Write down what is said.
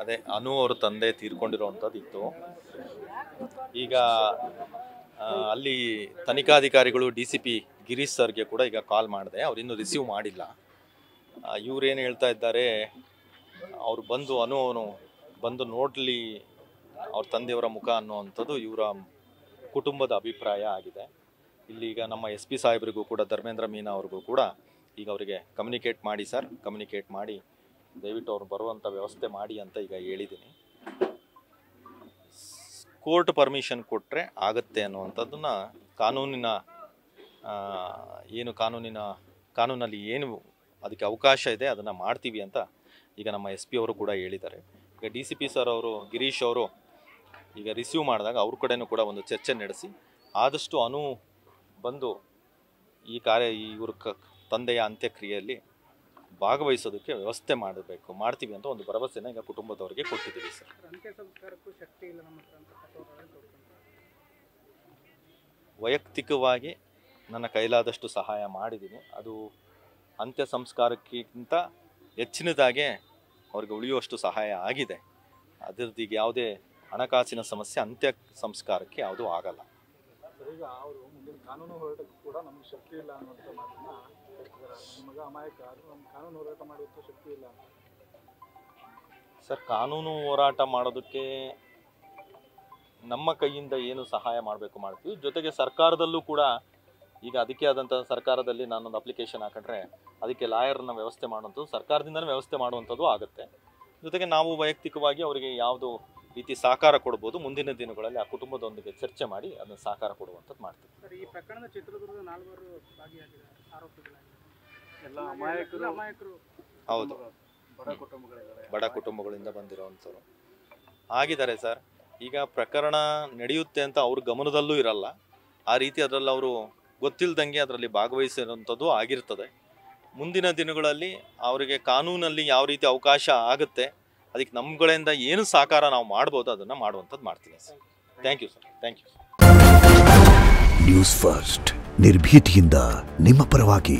ಅದೇ ಅನು ಅವ್ರ ತಂದೆ ತೀರ್ಕೊಂಡಿರೋವಂಥದ್ದು ಇತ್ತು ಈಗ ಅಲ್ಲಿ ತನಿಖಾಧಿಕಾರಿಗಳು ಡಿ ಸಿ ಪಿ ಗಿರೀಶ್ ಸರ್ಗೆ ಕೂಡ ಈಗ ಕಾಲ್ ಮಾಡಿದೆ. ಅವ್ರು ಇನ್ನೂ ರಿಸೀವ್ ಮಾಡಿಲ್ಲ. ಇವರೇನು ಹೇಳ್ತಾ ಇದ್ದಾರೆ, ಅವ್ರು ಬಂದು ಅನು ಅವನು ಬಂದು ನೋಡಲಿ ಅವ್ರ ತಂದೆಯವರ ಮುಖ ಅನ್ನುವಂಥದ್ದು ಇವರ ಕುಟುಂಬದ ಅಭಿಪ್ರಾಯ ಆಗಿದೆ. ಇಲ್ಲಿ ಈಗ ನಮ್ಮ ಎಸ್ ಪಿ ಸಾಹೇಬರಿಗೂ ಕೂಡ, ಧರ್ಮೇಂದ್ರ ಮೀನಾ ಅವ್ರಿಗೂ ಕೂಡ ಈಗ ಅವರಿಗೆ ಕಮ್ಯುನಿಕೇಟ್ ಮಾಡಿ ಸರ್. ಕಮ್ಯುನಿಕೇಟ್ ಮಾಡಿ ದಯವಿಟ್ಟು ಅವ್ರು ಬರುವಂಥ ವ್ಯವಸ್ಥೆ ಮಾಡಿ ಅಂತ ಈಗ ಹೇಳಿದ್ದೀನಿ. ಕೋರ್ಟ್ ಪರ್ಮಿಷನ್ ಕೊಟ್ಟರೆ ಆಗುತ್ತೆ ಅನ್ನುವಂಥದ್ದನ್ನು ಕಾನೂನಿನ ಏನು ಕಾನೂನಿನ, ಕಾನೂನಲ್ಲಿ ಏನು ಅದಕ್ಕೆ ಅವಕಾಶ ಇದೆ ಅದನ್ನು ಮಾಡ್ತೀವಿ ಅಂತ ಈಗ ನಮ್ಮ ಎಸ್ ಪಿ ಅವರು ಕೂಡ ಹೇಳಿದ್ದಾರೆ. ಈಗ ಡಿ ಸಿ ಪಿ ಸರ್ ಅವರು, ಗಿರೀಶ್ ಅವರು ಈಗ ರಿಸೀವ್ ಮಾಡಿದಾಗ ಅವ್ರ ಕಡೆಯೂ ಕೂಡ ಒಂದು ಚರ್ಚೆ ನಡೆಸಿ ಆದಷ್ಟು ಅನು ಬಂದು ಈ ಕಾರ್ಯ, ಇವ್ರ ಕ, ತಂದೆಯ ಅಂತ್ಯಕ್ರಿಯೆಯಲ್ಲಿ ಭಾಗವಹಿಸೋದಕ್ಕೆ ವ್ಯವಸ್ಥೆ ಮಾಡಬೇಕು ಮಾಡ್ತೀವಿ ಅಂತ ಒಂದು ಭರವಸೆನ ಈಗ ಕುಟುಂಬದವರಿಗೆ ಕೊಟ್ಟಿದ್ದೀವಿ ಸರ್. ಅಂತ್ಯ ಸಂಸ್ಕಾರಕ್ಕೂ ಶಕ್ತಿ ಇಲ್ಲ ನಮ್ಮ ಹತ್ರ ಅಂತ ವೈಯಕ್ತಿಕವಾಗಿ ನನ್ನ ಕೈಲಾದಷ್ಟು ಸಹಾಯ ಮಾಡಿದ್ದೀನಿ ಅದು ಅಂತ್ಯ ಸಂಸ್ಕಾರಕ್ಕಿಂತ ಹೆಚ್ಚಿನದಾಗೆ ಅವ್ರಿಗೆ ಉಳಿಯುವಷ್ಟು ಸಹಾಯ ಆಗಿದೆ. ಅದರದ್ದು ಈಗ ಯಾವುದೇ ಹಣಕಾಸಿನ ಸಮಸ್ಯೆ ಅಂತ್ಯ ಸಂಸ್ಕಾರಕ್ಕೆ ಯಾವುದೂ ಆಗಲ್ಲ. ಕಾನೂನು ಹೋರಾಟಕ್ಕೂ ಕೂಡ ನಮ್ಗೆ ಶಕ್ತಿ ಇಲ್ಲ ಅನ್ನುವಂಥ ಮಾತನ್ನ ಹೇಳ್ತಿದ್ದಾರೆ. ಅಮಾಯಕ, ಆದ್ರೂ ನಮ್ಗೆ ಕಾನೂನು ಹೋರಾಟ ಮಾಡುವಂಥ ಶಕ್ತಿ ಇಲ್ಲ ಸರ್, ಕಾನೂನು ಹೋರಾಟ ಮಾಡೋದಕ್ಕೆ ನಮ್ಮ ಕೈಯಿಂದ ಏನು ಸಹಾಯ ಮಾಡಬೇಕು ಮಾಡ್ತೀವಿ? ಜೊತೆಗೆ ಸರ್ಕಾರದಲ್ಲೂ ಕೂಡ ಈಗ ಅದಕ್ಕೆ ಆದಂಥ ಸರ್ಕಾರದಲ್ಲಿ ನಾನೊಂದು ಅಪ್ಲಿಕೇಶನ್ ಹಾಕೊಂಡ್ರೆ ಅದಕ್ಕೆ ಲಾಯರ್ನ ವ್ಯವಸ್ಥೆ ಮಾಡುವಂಥದ್ದು, ಸರ್ಕಾರದಿಂದಲೇ ವ್ಯವಸ್ಥೆ ಮಾಡುವಂಥದ್ದು ಆಗುತ್ತೆ. ಜೊತೆಗೆ ನಾವು ವೈಯಕ್ತಿಕವಾಗಿ ಅವರಿಗೆ ಯಾವುದು ರೀತಿ ಸಹಕಾರ ಕೊಡ್ಬೋದು. ಮುಂದಿನ ದಿನಗಳಲ್ಲಿ ಆ ಕುಟುಂಬದೊಂದಿಗೆ ಚರ್ಚೆ ಮಾಡಿ ಅದನ್ನು ಸಹಕಾರ ಕೊಡುವಂಥದ್ದು ಮಾಡ್ತೀವಿ. ಸರ್ ಈ ಪ್ರಕರಣದ ಚಿತ್ರದುರ್ಗದ ನಾಲ್ವರು ಭಾಗಿಯಾಗಿದ್ದಾರೆ ಆರೋಪಿಗಳಾಗಿ ಎಲ್ಲ ಅಮಾಯಕರು ಅಮಾಯಕರು ಹೌದು. ಬಡ ಕುಟುಂಬಗಳಿಂದ ಬಂದಿರೋವಂಥವ್ರು ಆಗಿದ್ದಾರೆ ಸರ್. ಈಗ ಪ್ರಕರಣ ನಡೆಯುತ್ತೆ ಅಂತ ಅವ್ರ ಗಮನದಲ್ಲೂ ಇರಲ್ಲ. ಆ ರೀತಿ ಅದರಲ್ಲಿ ಅವರು ಗೊತ್ತಿಲ್ಲದಂಗೆ ಅದರಲ್ಲಿ ಭಾಗವಹಿಸಿರುವಂಥದ್ದು ಆಗಿರ್ತದೆ. ಮುಂದಿನ ದಿನಗಳಲ್ಲಿ ಅವರಿಗೆ ಕಾನೂನಲ್ಲಿ ಯಾವ ರೀತಿ ಅವಕಾಶ ಆಗುತ್ತೆ ಅದಕ್ಕೆ ನಮ್ಗಳಿಂದ ಏನು ಸಹಕಾರ ನಾವು ಮಾಡ್ಬೋದು ಅದನ್ನು ಮಾಡುವಂಥದ್ದು ಮಾಡ್ತೀನಿ sir. Thank you sir thank you news first ನಿರ್ಭೀತಿಯಿಂದ ನಿಮ್ಮ ಪರವಾಗಿ.